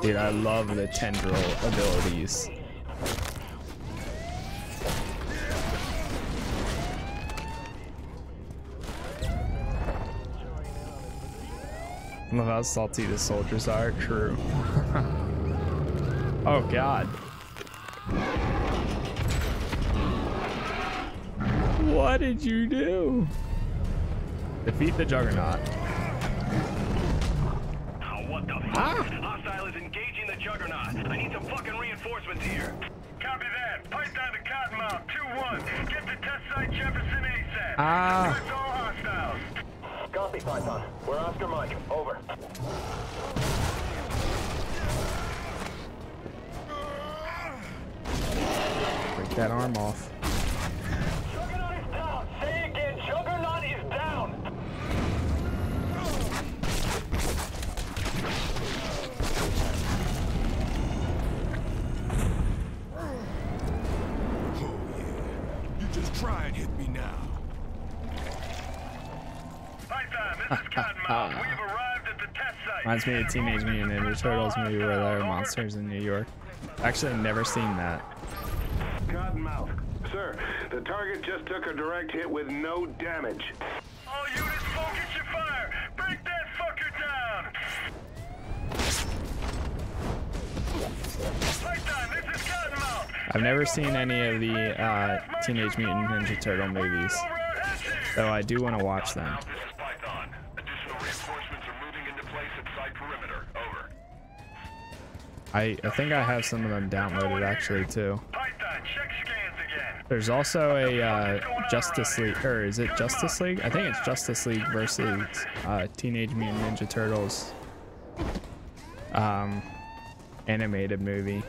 Dude, I love the tendril abilities. I love how salty the soldiers are. True. oh god. What did you do? Defeat the Juggernaut. Oh, what the fuck? Ah. Hostile is engaging the Juggernaut. I need some fucking reinforcements here. Copy that. Python to Cottonmouth, 2-1. Get to test site Jefferson ASAP. Ah. all hostiles. Copy, Python. We're Oscar Mike. Over. Break that arm off. Reminds me of Teenage Mutant Ninja Turtles movie where there are monsters in New York. Actually, I've never seen that. Cottonmouth. Sir, the target just took a direct hit with no damage. All units, focus your fire! Break that fucker down! I've never seen any of the uh, Teenage Mutant Ninja Turtle movies, though I do want to watch them. I, I think I have some of them downloaded actually too. There's also a uh, Justice League, or is it Justice League? I think it's Justice League versus uh, Teenage Mutant Ninja Turtles um, animated movie.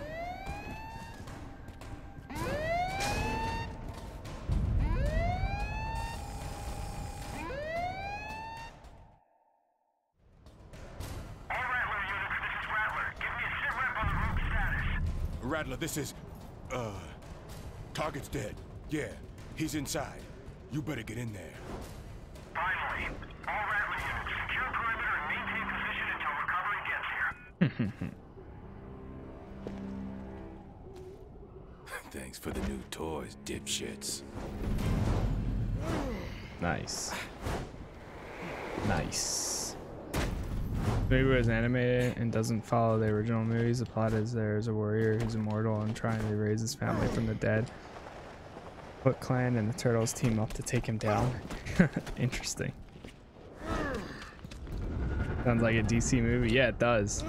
This is... Uh... Target's dead. Yeah, he's inside. You better get in there. Finally. All Rattler units, secure perimeter and maintain position until recovery gets here. Thanks for the new toys, dipshits. Nice. Nice movie was animated and doesn't follow the original movies. The plot is there is a warrior who's immortal and trying to raise his family from the dead. Foot Clan and the Turtles team up to take him down. Interesting. Sounds like a DC movie. Yeah, it does.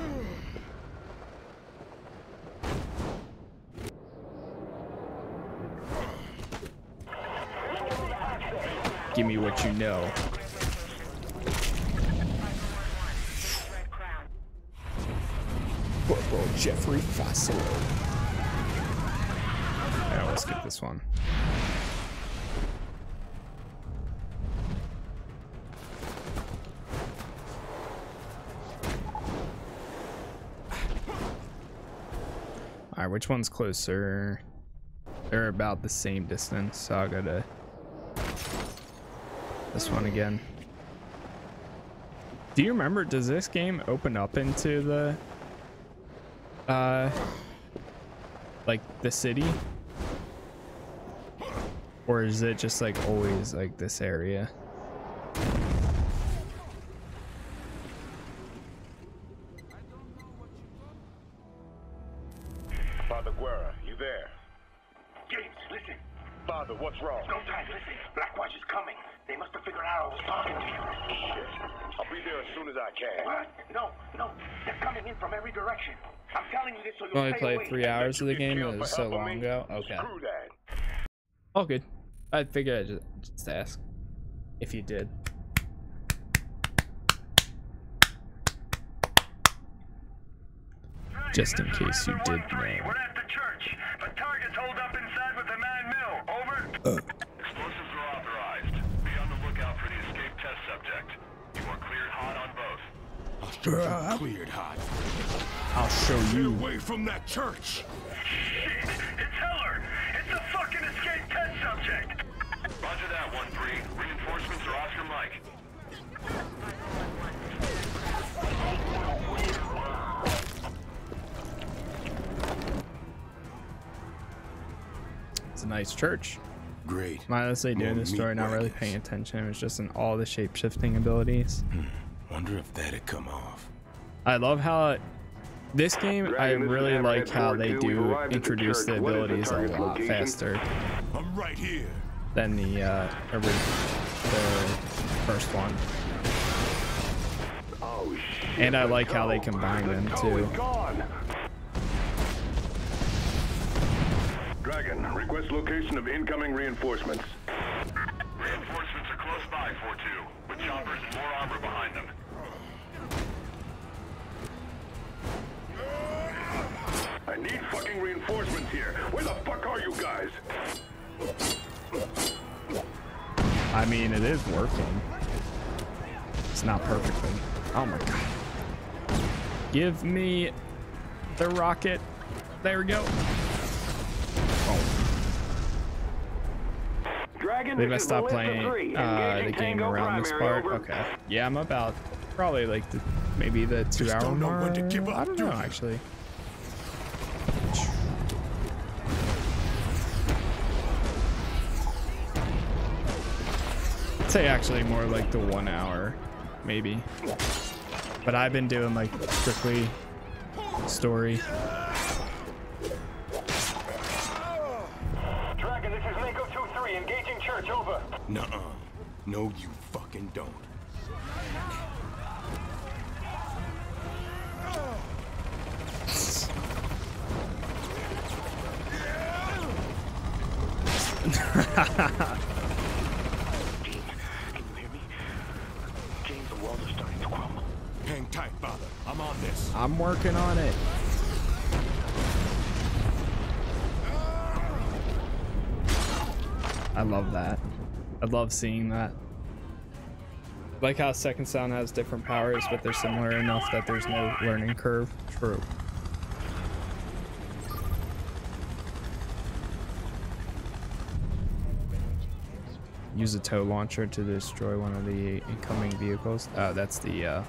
Give me what you know. Corporal Jeffrey Fossil. I let's get this one. Alright, which one's closer? They're about the same distance, so I'll go to this one again. Do you remember, does this game open up into the uh, like the city? Or is it just like always like this area? Three of the game. It was so long ago. Okay. All good. I figured I'd just, just ask if you did. Just in case you did know. We're at the church, but targets hold up inside with the nine mil. Over. Uh. Explosives are authorized. Be on the lookout for the escape test subject. You are cleared hot on both. Australia cleared hot. I'll show you. Get away from that church! Shit! It's Heller! It's a fucking escape test subject! Roger that, 1-3. Reinforcements are off your mic. It's a nice church. Great. My honestly doing this story, not really paying attention. It was just in all the shape shifting abilities. Hmm. Wonder if that'd come off. I love how this game. I Dragon, this really like how they do arrived the introduce the church. The abilities a lot location? faster right than the uh, ori- the first one. Oh shit. And I let's like how they combine The them, too. Dragon, request location of incoming reinforcements. Reinforcements mean, it is working. It's not perfectly. Oh my god. Give me the rocket. There we go. Oh, Dragon, maybe I this is stopped playing uh, the game around this part. over. Okay. Yeah, I'm about probably like the maybe the two Just hour don't know mark. when to give up, I don't do know you? actually. Say actually more like the one hour, maybe. But I've been doing like strictly story. Dragon, this is Mako 2-3, engaging church, over. Nuh-uh. No, you fucking don't. James, can you hear me? James, the walls are starting to crumble. Hang tight, father. I'm on this. I'm working on it. I love that. I love seeing that. Like how Second Son has different powers, but they're similar enough that there's no learning curve. True. Use a tow launcher to destroy one of the incoming vehicles. Uh, that's the uh,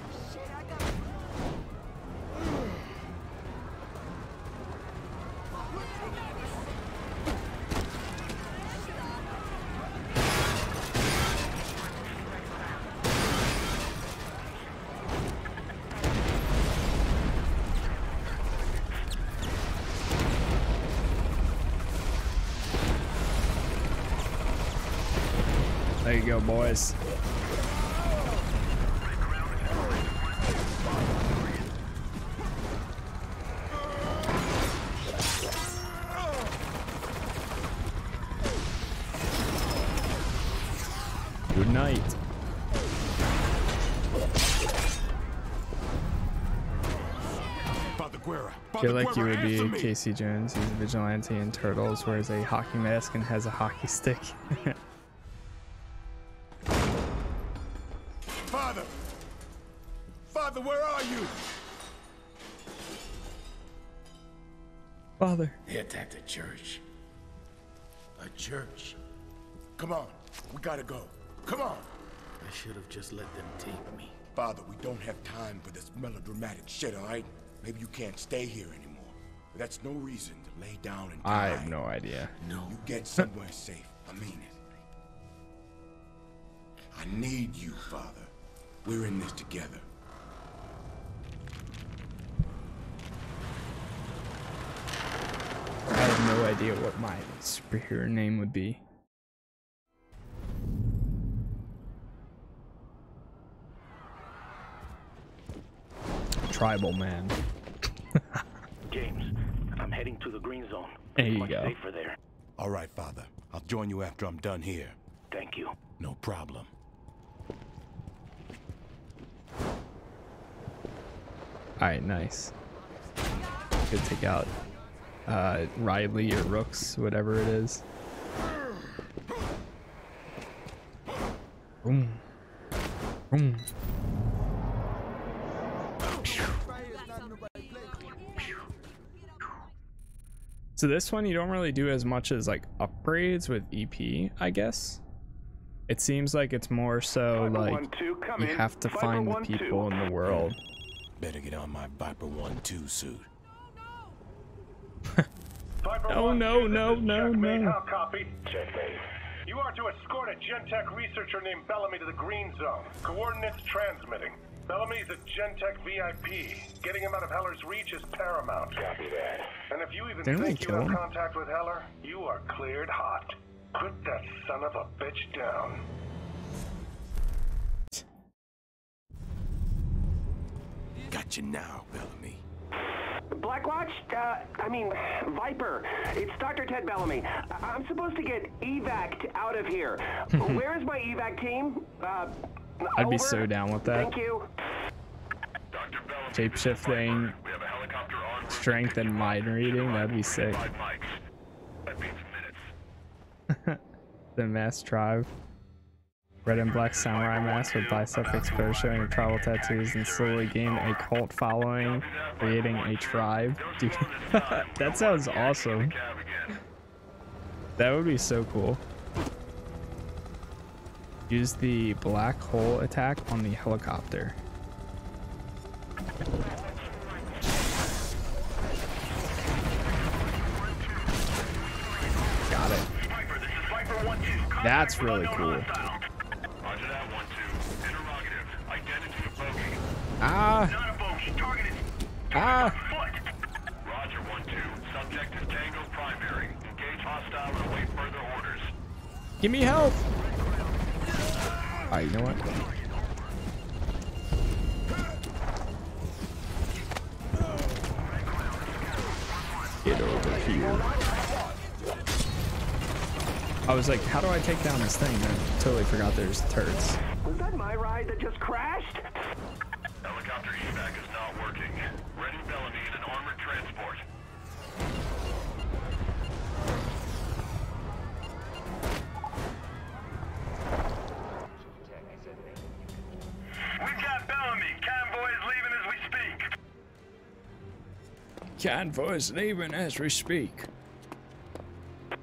boys. Good night. Father Guerra. I feel like you would be. Casey Jones. He's a vigilante in Turtles, wears a hockey mask and has a hockey stick. you? Father. They attacked a church. A church. Come on. We gotta go. Come on. I should have just let them take me. Father, we don't have time for this melodramatic shit, all right? Maybe you can't stay here anymore. But that's no reason to lay down and die. I have no idea. No. You get somewhere safe. I mean it. I need you, Father. We're in this together. I have no idea what my superhero name would be. Tribal man. James, I'm heading to the green zone. There you Much go. safer there. All right, Father. I'll join you after I'm done here. Thank you. No problem. Alright, nice. Good take out uh, Riley or Rooks, whatever it is. Boom. Boom. So this one you don't really do as much as like upgrades with EP, I guess. It seems like it's more so Viper like 1-2, you in. have to Viper find the 1-2. people in the world. Better get on my Viper 1-2 suit. Viper No, oh, one, no, no, no, checkmate. no. Copy? Checkmate. You are to escort a Gentech researcher named Bellamy to the Green Zone. Coordinates transmitting. Bellamy's a Gentech VIP. Getting him out of Heller's reach is paramount. Copy that. And if you even Didn't think you have him? contact with Heller, you are cleared hot. Put that son of a bitch down. Got you now, Bellamy. Blackwatch? Uh, I mean, Viper. It's Dr. Ted Bellamy. I- I'm supposed to get evac out of here. Where is my evac team? Uh, I'd be so down with that. Thank you. Dr. Bellamy, Shape this is shifting, Viper. We have a helicopter en route to strength, and mind reading. That'd be sick. Five mikes. That means minutes. The mass tribe. Red and black samurai mask with bicep exposed showing tribal tattoos and slowly gain a cult following, creating a tribe. Dude, that sounds awesome. That would be so cool. Use the black hole attack on the helicopter. Got it. Viper, this is Viper 1-2. That's really cool. Roger that, 1-2. Interrogative. Identity of bogey. Ah, Not a bogey. Target ah. Roger, 1-2. Subject is Tango Primary. Engage hostile and await further orders. Give me help. Alright, you know what? Get over here. I was like, how do I take down this thing? I totally forgot there's turrets. Was that my ride that just crashed? Convoy's leaving as we speak.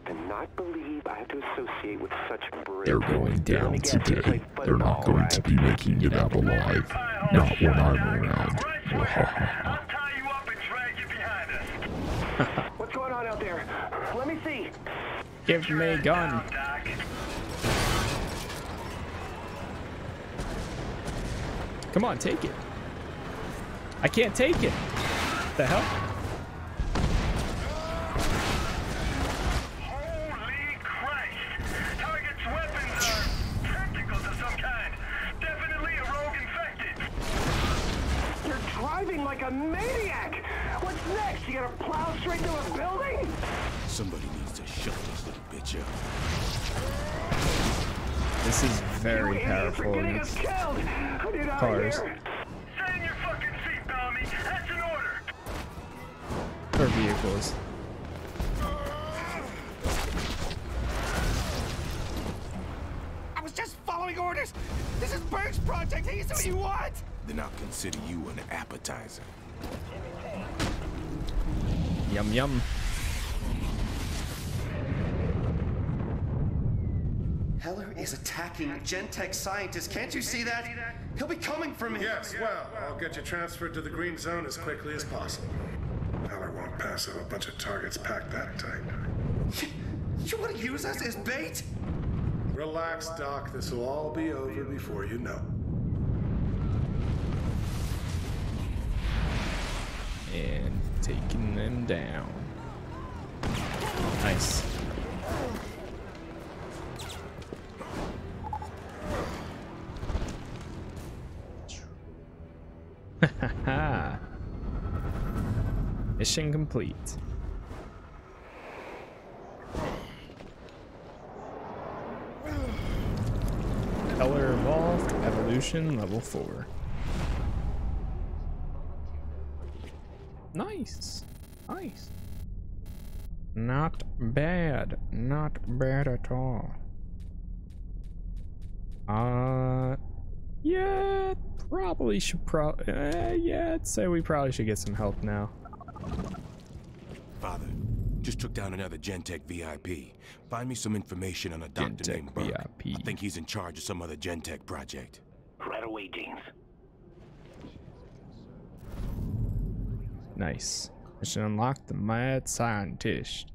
Cannot believe I have to associate with such brutes. They're going down today. They're not going to be making it out alive. Not when I'm around. Right square. I'll tie you up and drag you behind us. What's going on out there? Let me see. Give me a gun. Come on, take it. I can't take it. The hell? Order. or vehicles. I was just following orders. This is Berg's project. He's what you want. Then I'll consider you an appetizer. Yum yum. Heller is attacking Gentech scientists. Can't you see that? He'll be coming for me. Yes, well, I'll get you transferred to the green zone as quickly as possible. Heller won't pass up a bunch of targets packed that tight. You want to use us as bait? Relax, Doc. This will all be over before you know. And taking them down. Nice. Mission complete. Color evolved, evolution level 4. Nice. Nice. Not bad. Not bad at all. Uh, yeah, probably should pro. Uh, yeah, I'd say we probably should get some help now. Father, just took down another Gentech VIP. Find me some information on a doctor Gentech named Burke. VIP. I think he's in charge of some other Gentech project. Right away, James. Nice. Mission unlocked the mad scientist.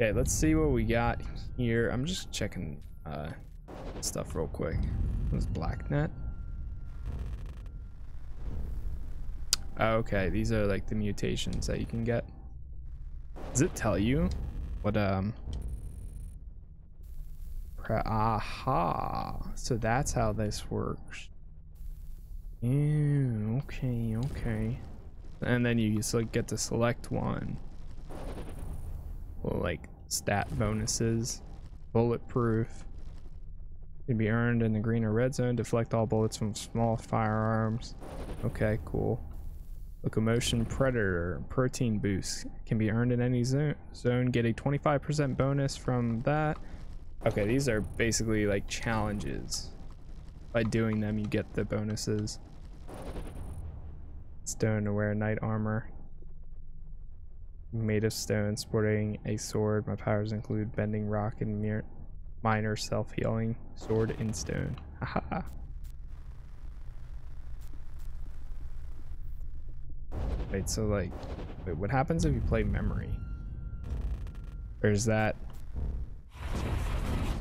Okay, let's see what we got here. I'm just checking uh, stuff real quick. This blacknet. Okay, these are like the mutations that you can get. Does it tell you what um aha. So that's how this works. Yeah okay okay. And then you just like get to select one. Well, like stat bonuses. Bulletproof. Can be earned in the green or red zone. Deflect all bullets from small firearms. Okay cool Locomotion Predator Protein Boost can be earned in any zone. Zone get a 25% bonus from that. Okay, these are basically like challenges. By doing them, you get the bonuses. Stone to wear knight armor. Made of stone, sporting a sword. My powers include bending rock and minor self-healing. Sword in stone. Haha. Wait, so like, wait, what happens if you play memory? Or is that?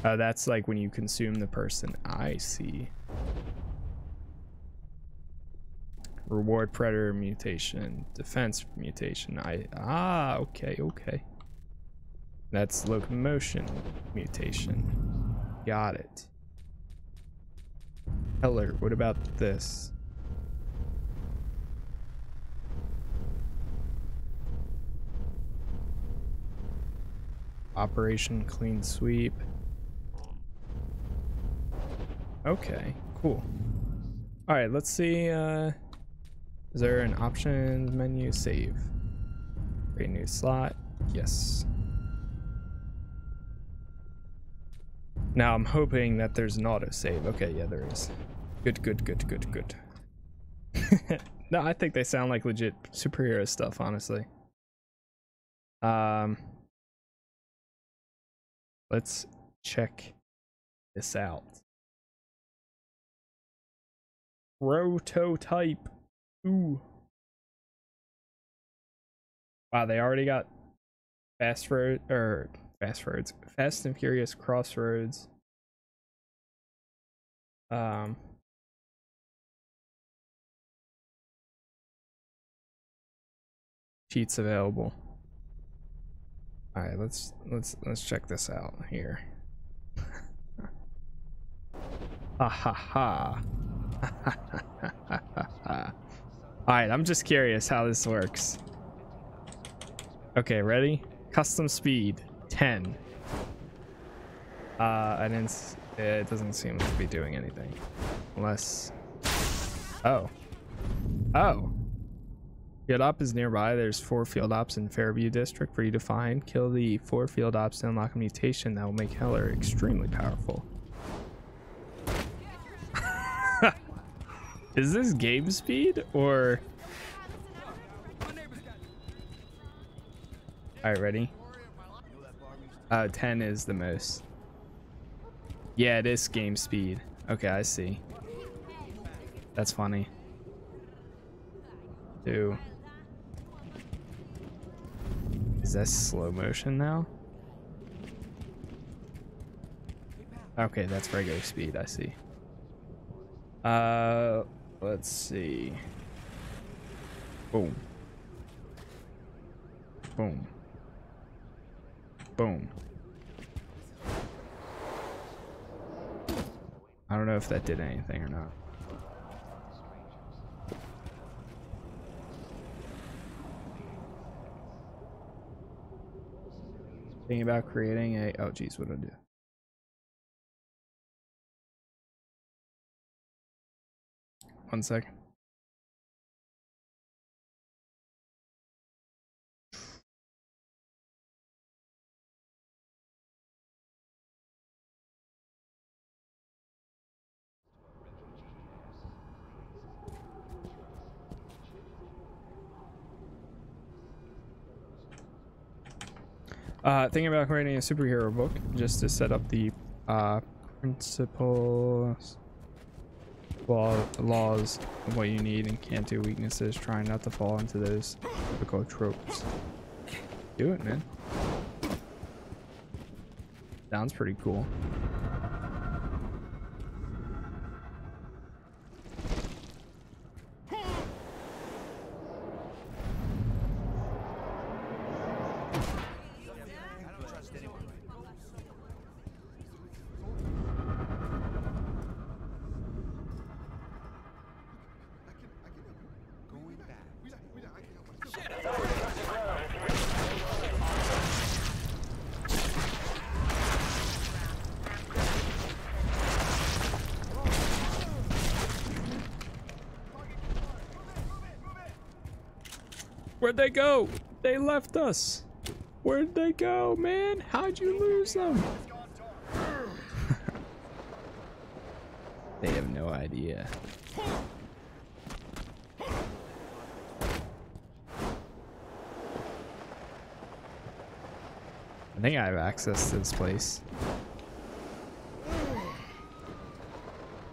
Uh, that's like when you consume the person. I see. Reward predator mutation, defense mutation. I ah okay okay. That's locomotion mutation. Got it. Heller, what about this? Operation Clean Sweep. Okay, cool. All right, let's see. Uh, is there an options menu? Save. Create new slot. Yes. Now I'm hoping that there's an auto save. Okay, yeah, there is. Good, good, good, good, good. no, I think they sound like legit superhero stuff, honestly. Um, let's check this out. Prototype. Ooh. Wow, they already got fast road or fast roads, fast and furious crossroads. Um. Cheats available. All right, let's let's let's check this out here. ha ha ha. All right, I'm just curious how this works. Okay, ready? Custom speed 10. Uh, and it's, it doesn't seem to be doing anything, unless. Oh. Oh. Field op is nearby. There's four field ops in Fairview District for you to find. Kill the four field ops to unlock a mutation that will make Heller extremely powerful. is this game speed or? All right, ready? Uh, 10 is the most. Yeah, it is game speed. Okay, I see. That's funny. Two. Is that slow motion now? Okay, that's regular speed, I see. Uh, let's see. Boom. Boom. Boom. I don't know if that did anything or not. Thinking about creating a oh geez, what do I do? One second. Uh, thinking about creating a superhero book just to set up the uh, principles. law, laws of what you need and can't do weaknesses. trying not to fall into those typical tropes. Do it, man. Sounds pretty cool. They go? They left us. Where'd they go, man? How'd you lose them? they have no idea. I think I have access to this place.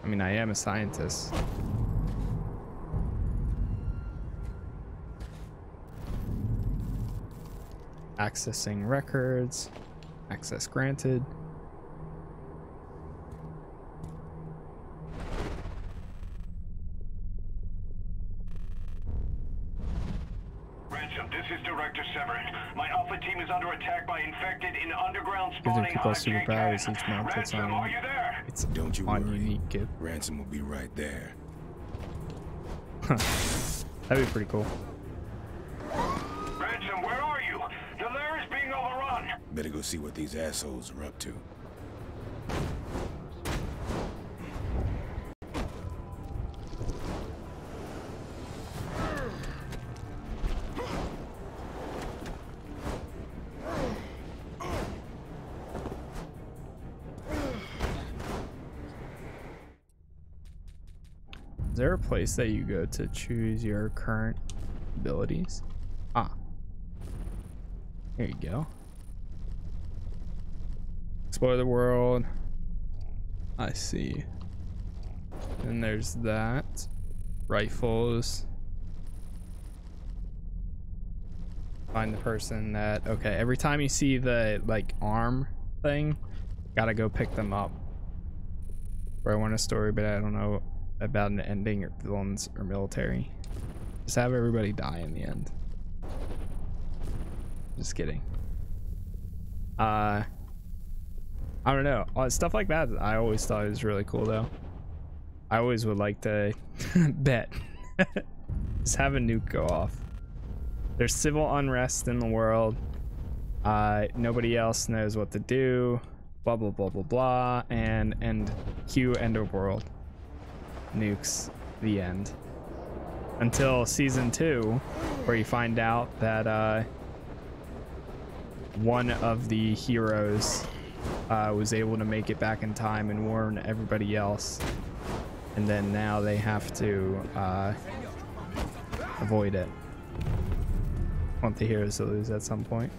I mean, I am a scientist. Accessing records. Access granted. Ransom, this is Director Severin. My Alpha team is under attack by infected in underground Giving spawning people RJ superpowers camp. each month. It's Ransom, are on. you there? It's Don't you on worry. unique gift. Ransom will be right there. That'd be pretty cool. Better go see what these assholes are up to. Is there a place that you go to choose your current abilities? Ah. There you go. Explore the world. I see. And there's that. Rifles. Find the person that okay, every time you see the like arm thing, gotta go pick them up. Where I want a story, but I don't know about an ending or villains or military. Just have everybody die in the end. Just kidding. Uh, I don't know. Uh, Stuff like that, I always thought was really cool though. I always would like to bet. Just have a nuke go off. There's civil unrest in the world. Uh, nobody else knows what to do. Blah blah blah blah blah. And and cue end of world nukes the end until season two where you find out that uh, one of the heroes uh, was able to make it back in time and warn everybody else and then now they have to uh, avoid it want the heroes to lose at some point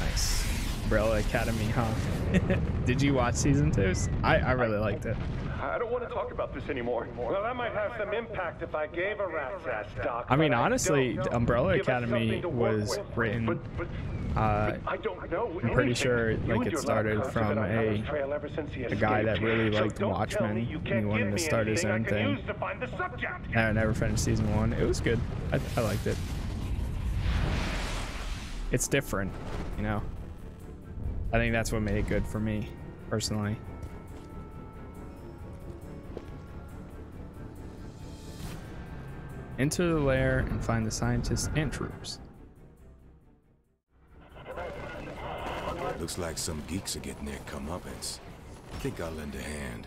Nice. Academy, huh? Did you watch season two? I, I really liked it. I don't want to talk about this anymore. Well, that might have some impact if I gave a rat's ass, Doc. I mean, honestly, don't. Umbrella Academy something to work was with. written. But, but Uh, I don't know. I'm pretty sure like it started from a trail ever since he a guy that really liked don't Watchmen you and he wanted to start his own I thing. use to find the subject. And I never finished season one. It was good. I, I liked it. It's different, you know. I think that's what made it good for me, personally. Enter the lair and find the scientists and troops. Looks like some geeks are getting their comeuppance. Think I'll lend a hand.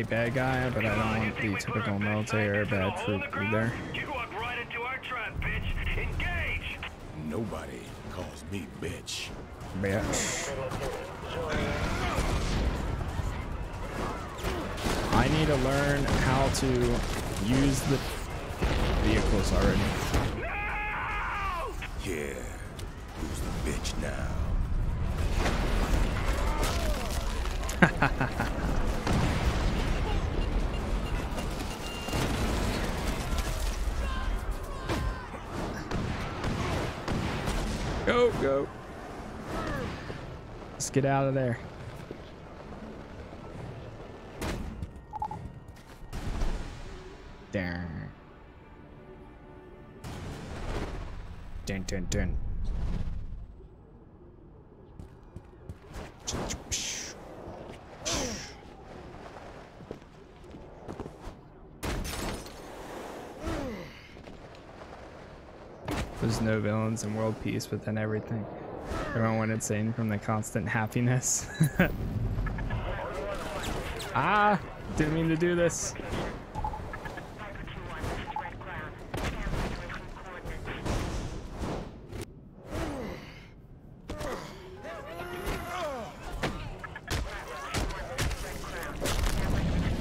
A bad guy, but I don't want the typical military or bad troop either. You walked right into our trap, bitch. Engage. Nobody calls me bitch. Bitch. I need to learn how to use the vehicles already. Get out of there. Darn. Dun dun dun. There's no villains in world peace, but then everything. Everyone went insane from the constant happiness. ah! Didn't mean to do this.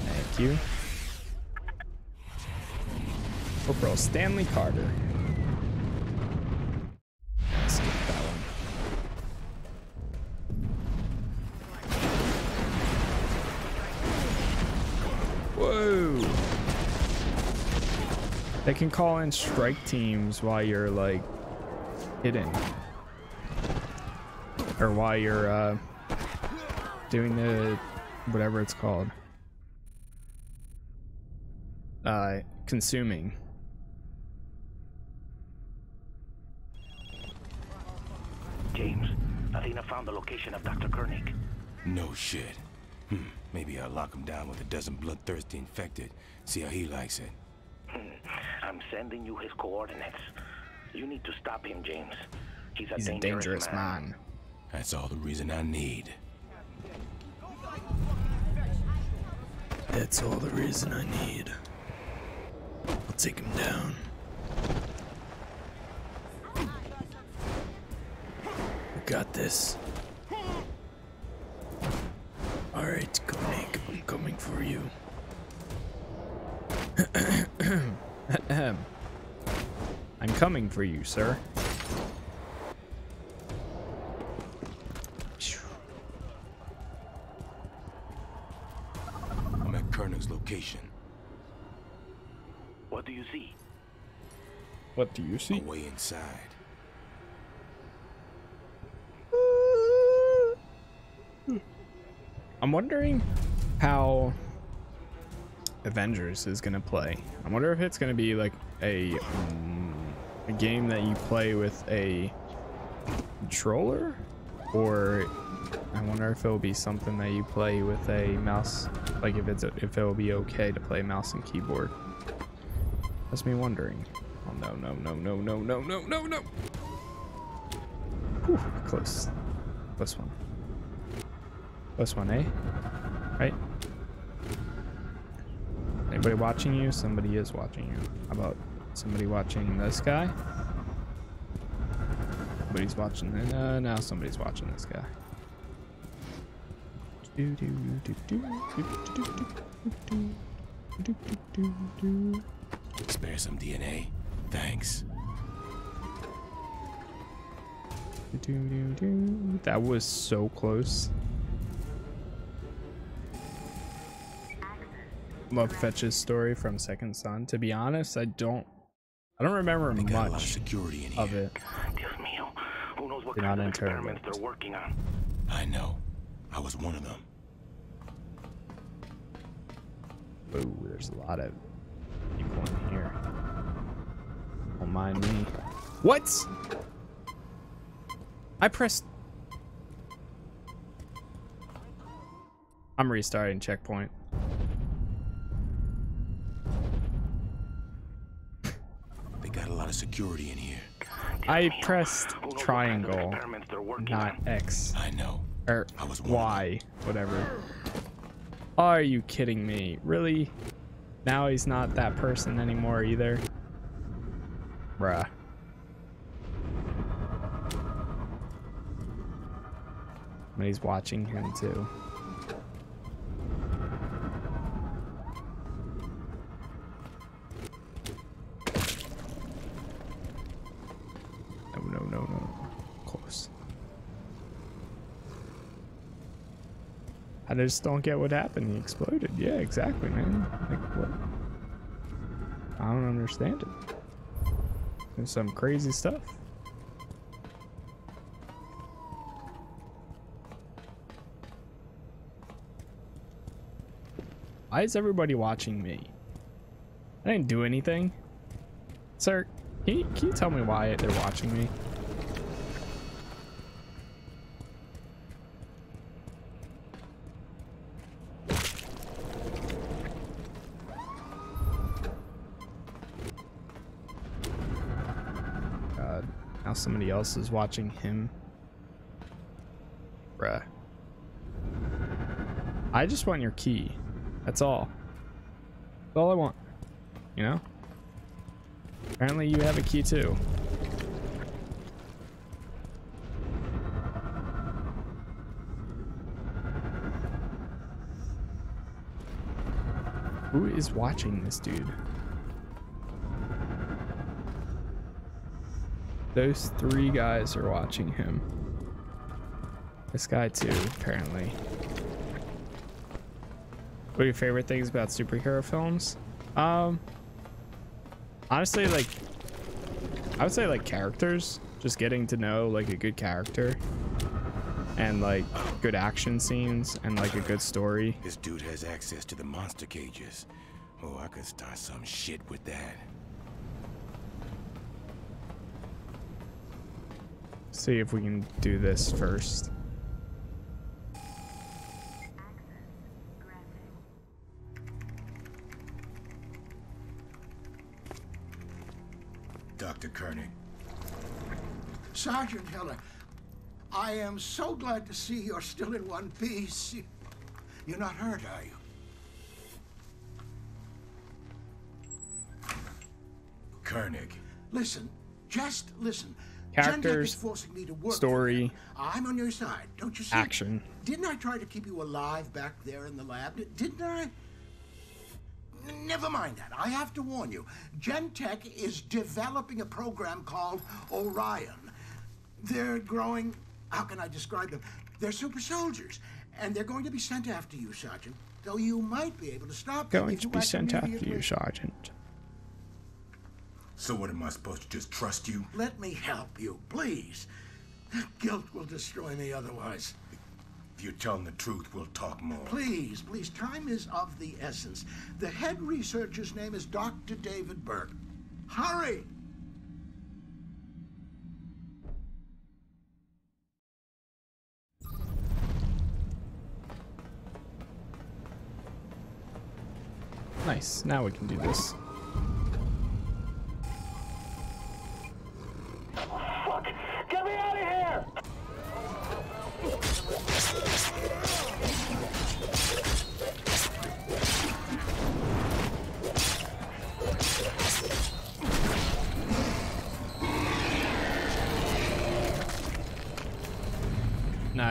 Thank you. Corporal Stanley Carter. Can call in strike teams while you're like hidden. Or while you're uh, doing the whatever it's called. Uh, consuming. James, Athena found the location of Dr. Koenig. No shit. Hmm. Maybe I'll lock him down with a dozen bloodthirsty infected. See how he likes it. I'm sending you his coordinates. You need to stop him, James. He's a He's a dangerous, dangerous man. man. That's all the reason I need. That's all the reason I need. I'll take him down. I got this. Alright, Koenig, I'm coming for you. Ahem. I'm coming for you, sir. I'm at Koenig's location. What do you see? What do you see? A Way inside. I'm wondering how Avengers is gonna play. I wonder if it's gonna be like a um, a game that you play with a controller, or I wonder if it'll be something that you play with a mouse. Like if it's if it'll be okay to play mouse and keyboard. That's me wondering. Oh no no no no no no no no no. Whew, close. Close one. Close one, eh? Right? Anybody watching you? Somebody is watching you. How about Somebody watching this guy. Somebody's watching. Uh, now somebody's watching this guy. Spare some DNA. Thanks. That was so close. Love Fetch's story from Second Son. To be honest, I don't I don't remember They got a lot of much security in of here. it. Dios mío. Who knows what You're kind not of into experiments they're working on? I know. I was one of them. Ooh, there's a lot of people in here. Don't mind me. What? I pressed. I'm restarting checkpoint. Security in here. I pressed Who knows what kind of triangle, experiments they're working not? X. I know. Or I was Y, whatever. Are you kidding me? Really? Now he's not that person anymore either? Bruh. But he's watching him too. I just don't get what happened. He exploded. Yeah, exactly, man. Like, what? I don't understand it. There's some crazy stuff. Why is everybody watching me? I didn't do anything. Sir, can you, can you tell me why they're watching me? Else is watching him. Bruh. I just want your key. That's all. That's all I want. You know? Apparently you have a key too. Who is watching this dude? Those three guys are watching him. This guy too, apparently. What are your favorite things about superhero films? Um, honestly, like, I would say like characters. Just getting to know like a good character, and like good action scenes, and like a good story. This dude has access to the monster cages. Oh, I could start some shit with that. See if we can do this first. Dr. Koenig. Sergeant Heller, I am so glad to see you're still in one piece. You're not hurt, are you? Koenig. Listen, just listen. Characters, forcing me to work story. I'm on your side, don't you see? action. Didn't I try to keep you alive back there in the lab? Di- Didn't I? Never mind that. I have to warn you. Gentek is developing a program called Orion. They're growing. How can I describe them? They're super soldiers, and they're going to be sent after you, Sergeant. Though you might be able to stop them Going to be sent after you. Sergeant. So what am I supposed to just trust you? Let me help you, please. That Guilt will destroy me otherwise. If you're telling the truth, we'll talk more. Please, please, time is of the essence. The head researcher's name is Dr. David Burke. Hurry! Nice. Now we can do this.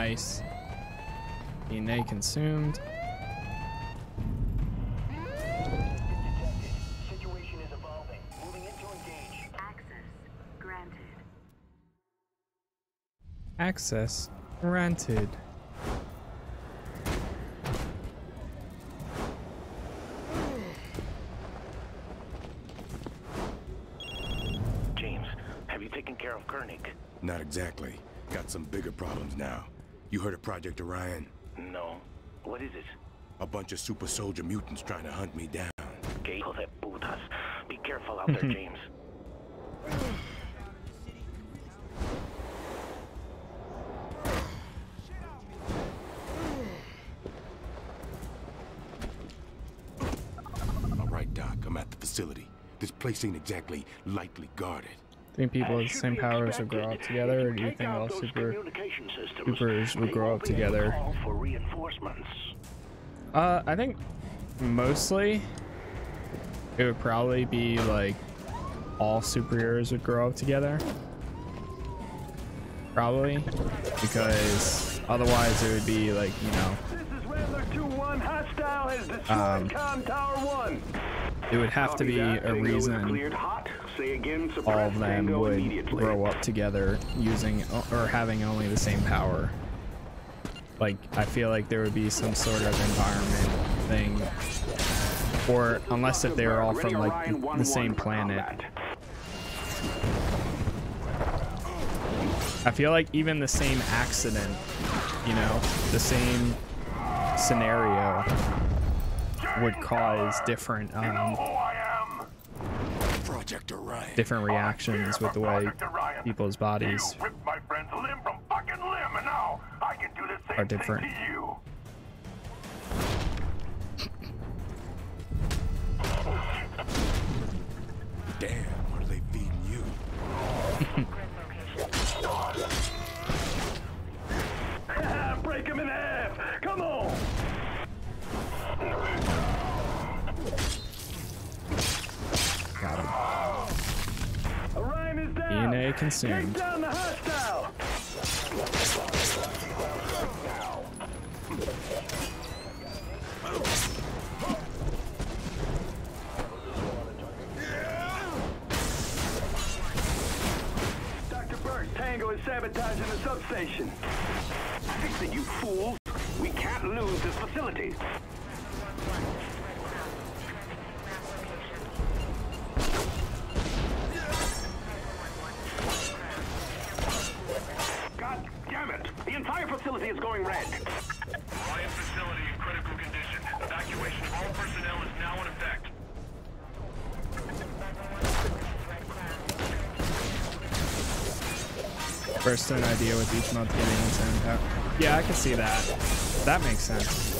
Nice. DNA consumed. Situation is evolving. Moving into engage. Access granted. Access granted. James, have you taken care of Koenig? Not exactly. Got some bigger problems now. You heard of Project Orion? No. What is it? A bunch of super soldier mutants trying to hunt me down. Que de putas. Be careful out there, James. All right, Doc, I'm at the facility. This place ain't exactly lightly guarded. Think people with the same powers will grow up together, or do you think all super supers would grow up together? For reinforcements. Uh, I think mostly it would probably be like all superheroes would grow up together. Probably because otherwise it would be like you know This is 2-1. Hostile has destroyed Um, Tower 1. it would have to be a reason. Say again, all of them would immediately. grow up together using or having only the same power. Like I feel like there would be some sort of environment thing, or unless if they were all from like the, the same planet. I feel like even the same accident, you know, the same scenario would cause different um. Different reactions with the way people's bodies Ripped my DNA First an idea with each month getting its power. Yeah, I can see that. That makes sense.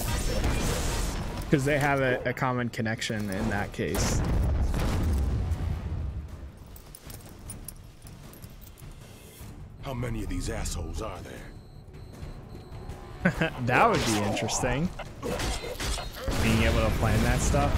Because they have a, a common connection in that case. How many of these assholes are there? that would be interesting. Being able to plan that stuff.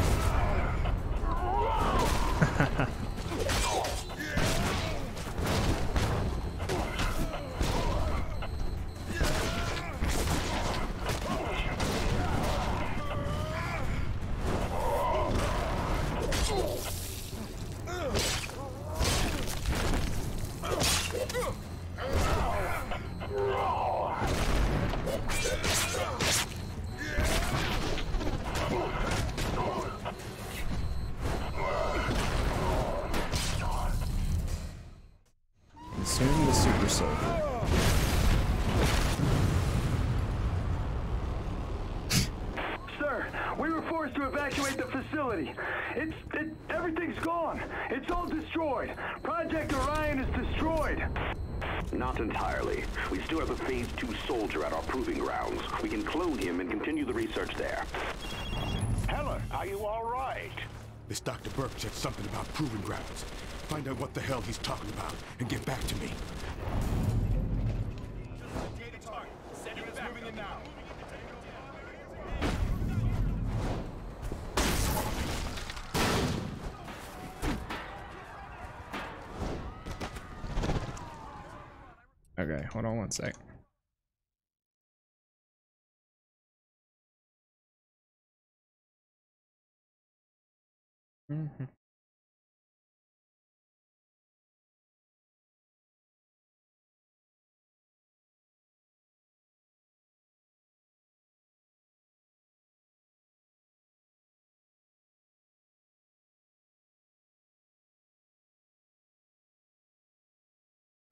Entirely. We still have a Phase 2 soldier at our proving grounds. We can clone him and continue the research there. Heller, are you all right? This Dr. Burke said something about proving grounds. Find out what the hell he's talking about and get back to me. Hold on one sec. Mm-hmm.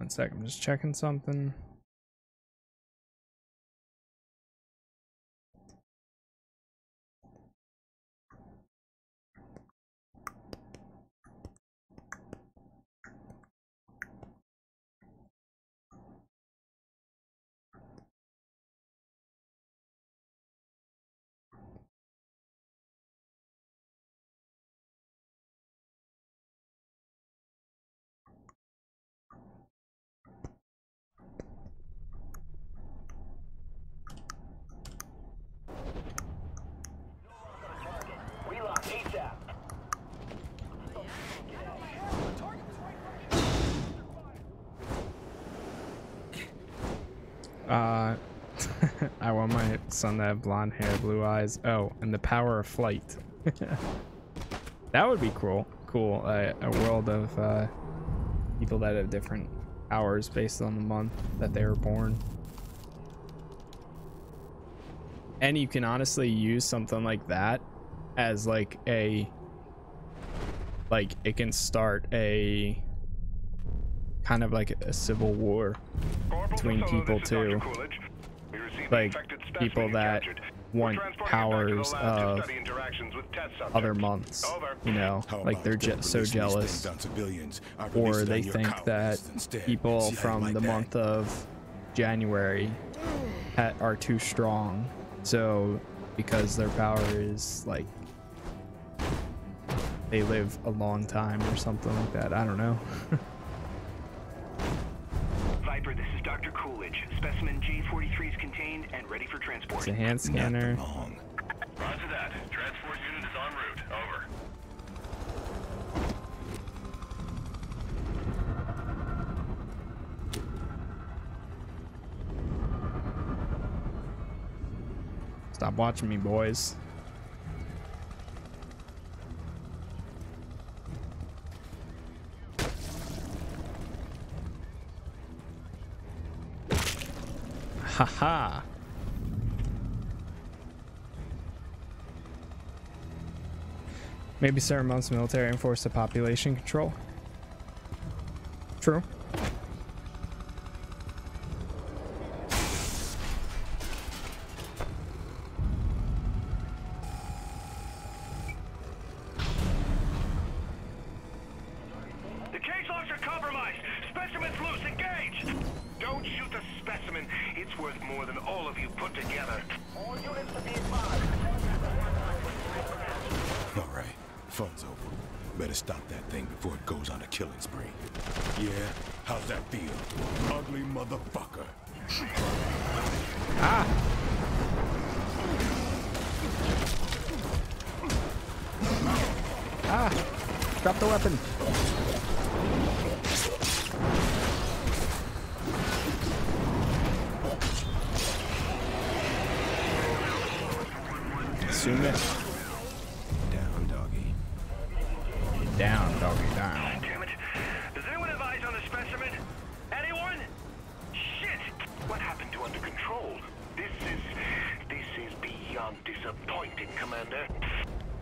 One sec, I'm just checking something. Relock ASAP. Uh, I son to have blonde hair, blue eyes. Oh, and the power of flight. that would be cool. Cool. Uh, a world of uh, people that have different powers based on the month that they were born. And you can honestly use something like that as like a like it can start a kind of like a civil war between people too like people that want powers of other months you know like they're just so jealous. or they think that people from the month of january are too strong. So because their power is like they live a long time or something like that. I don't know J43 contained and ready for transport. it's a hand scanner Roger that. Transport unit is en route. Over. Stop watching me, boys. Haha. Maybe months military enforced the population control. True. Assume it. Down, doggy. Down, doggy, down. Damn it. Does anyone have eyes on the specimen? Anyone? Shit! What happened to under control? This is... This is beyond disappointing, Commander.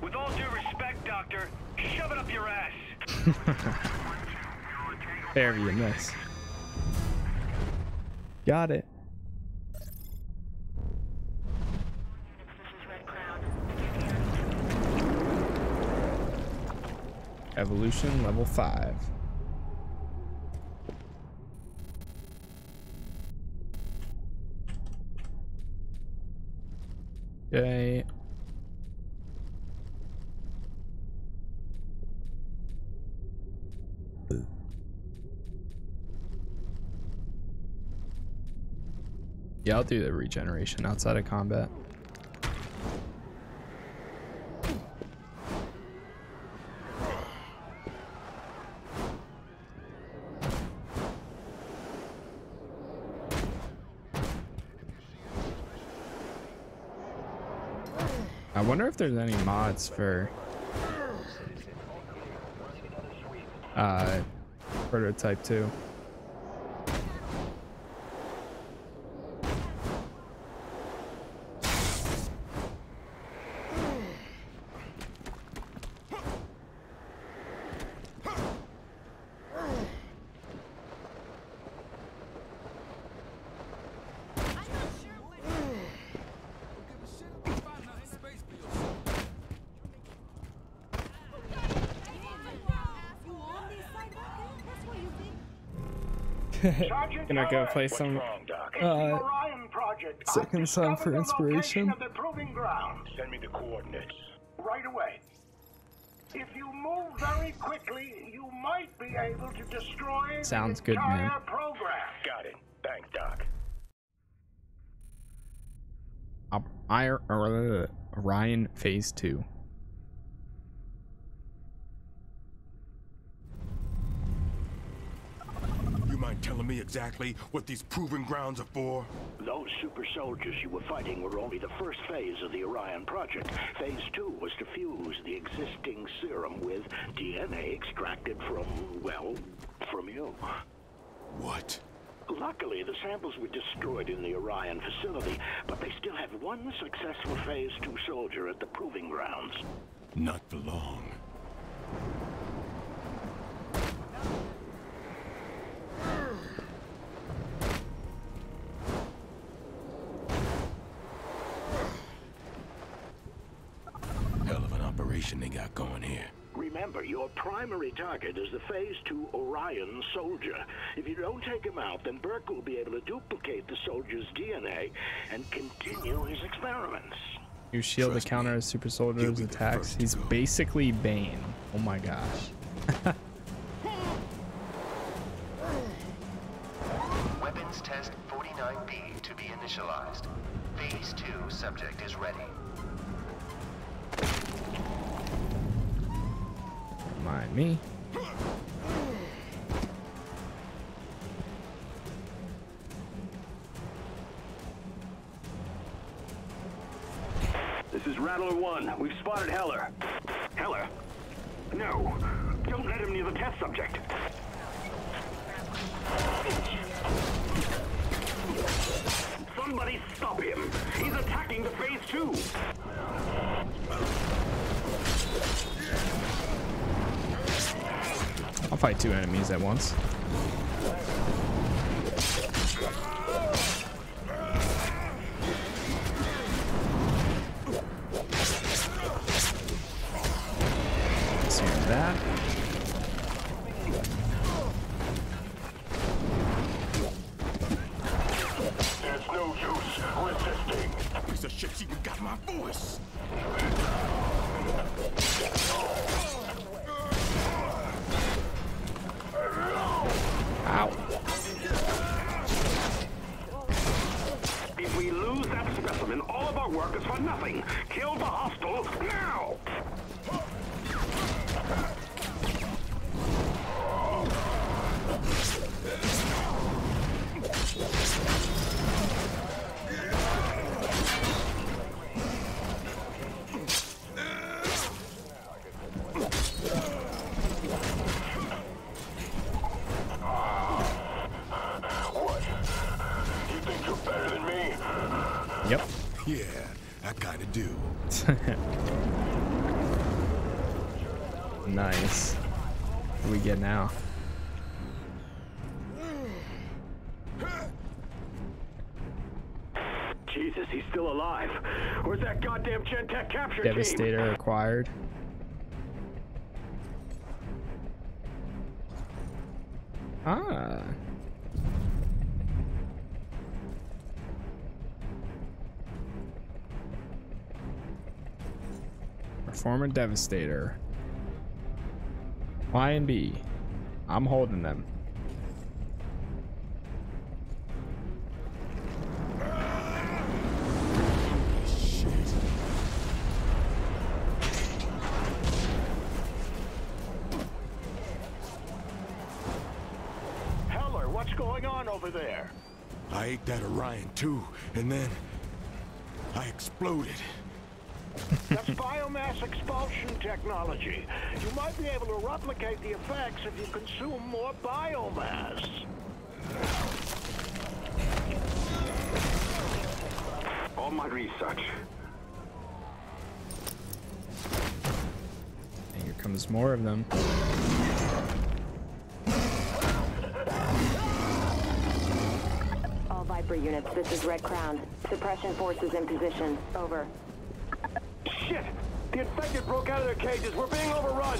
With all due respect, Doctor, shove it up your ass. There you miss. Got it. Level 5. Okay. Yeah, I'll do the regeneration outside of combat. if there's any mods for uh, prototype 2. Gonna go play some uh, Second Son for inspiration. Send me the coordinates right away. If you move very quickly, you might be able to destroy Sounds good, man. program. Got it. Thanks, Doc. Orion Phase 2. Telling me exactly what these proving grounds are for? Those super soldiers you were fighting were only the first phase of the Orion project. Phase two was to fuse the existing serum with DNA extracted from, well, from you. What? Luckily, the samples were destroyed in the Orion facility, but they still have one successful Phase 2 soldier at the proving grounds. Not for long. Your primary target is the Phase 2 Orion soldier. If you don't take him out, then Burke will be able to duplicate the soldier's DNA and continue his experiments. You shield to counter a super soldier's attacks. He's basically Bane. Oh my gosh. me. Nice. What do we get now? Jesus, he's still alive. Where's that goddamn Gentek capture team? Devastator acquired. Ah. Performer Devastator. Y and B. I'm holding them. Heller, what's going on over there? I ate that Orion too, and then I exploded. That's biomass expulsion technology. You might be able to replicate the effects if you consume more biomass. All my research. And here comes more of them. All Viper units, this is Red Crown. Suppression forces in position. Over. Shit! The infected broke out of their cages. We're being overrun.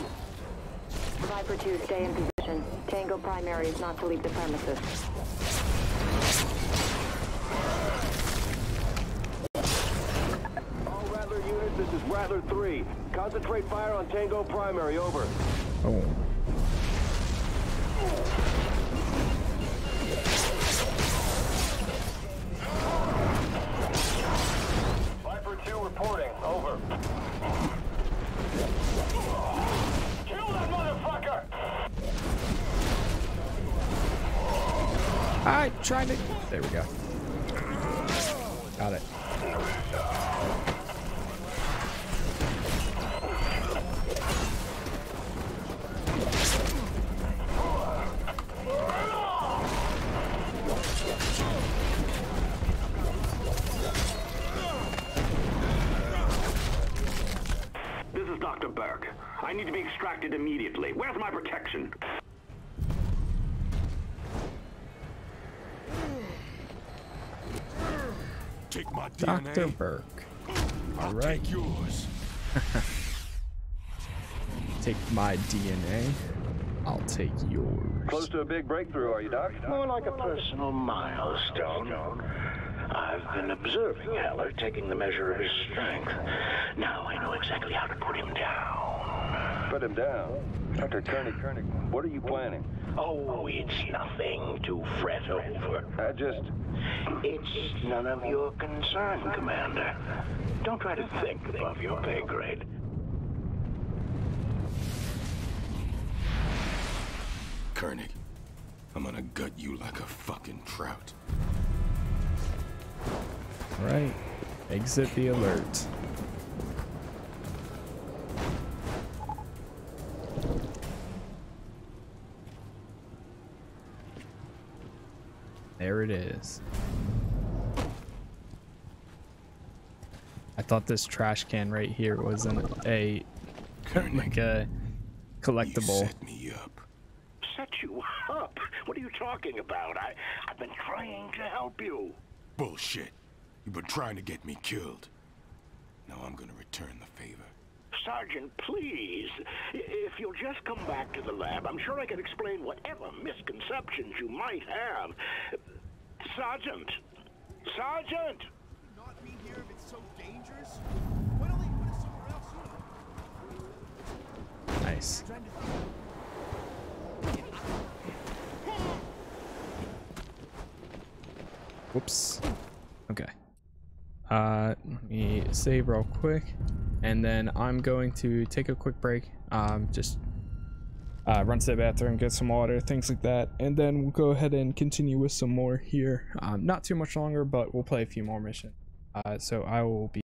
Viper 2, stay in position. Tango primary is not to leave the premises. All Rattler units, this is Rattler 3. Concentrate fire on Tango primary. Over. Oh. My Dr. Burke. I'll All right. take yours. Take my DNA. I'll take yours. Close to a big breakthrough, are you, Doc? More like a personal milestone. I've been observing Heller taking the measure of his strength. Now I know exactly how to put him down. Put him down. Dr. Koenig, Koenig, what are you planning? Oh, it's nothing to fret over. I just... It's none of your concern, Commander. Don't try to think above your pay grade. Koenig, I'm gonna gut you like a fucking trout. All right. Exit the alert. There it is. I thought this trash can right here was an a like a collectible. You set me up. Set you up? What are you talking about? I, I've been trying to help you. Bullshit. You've been trying to get me killed. Now I'm gonna return the favor. Sergeant, please. If you'll just come back to the lab, I'm sure I can explain whatever misconceptions you might have. Sergeant! Sergeant! Not be here if it's so dangerous? Why don't they put us somewhere else, you know? Nice. Trying to think. Whoops. Okay. Uh, let me save real quick, and then I'm going to take a quick break. Um, just uh, run to the bathroom, get some water, things like that, and then we'll go ahead and continue with some more here. Um, not too much longer, but we'll play a few more missions. Uh, so I will be.